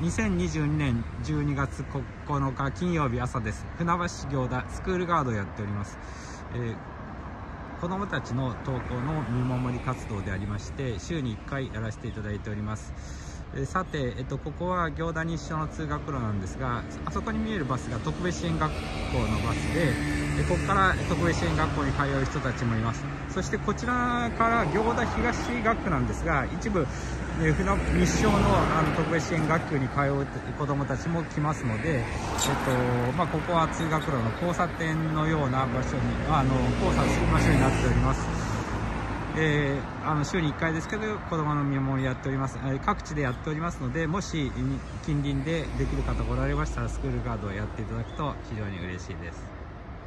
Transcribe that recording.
2022年12月9日金曜日朝です。船橋行田スクールガードをやっております、えー子どもたちの登校の見守り活動でありまして週に1回やらせていただいております。えーさて、えっと、ここは行田日照の通学路なんですがあそこに見えるバスが特別支援学校のバスでえここから特別支援学校に通う人たちもいます。そしてこちらから行田東学区なんですが一部えー船日照のあの特別支援学級に通う子どもたちも来ますので、えっとまあ、ここは通学路の交差点のような場所にあの交差する場所になっております。えーあの週に1回ですけど子どもの見守りやっております、えー各地でやっておりますのでもし近隣でできる方おられましたらスクールガードをやっていただくと非常に嬉しいです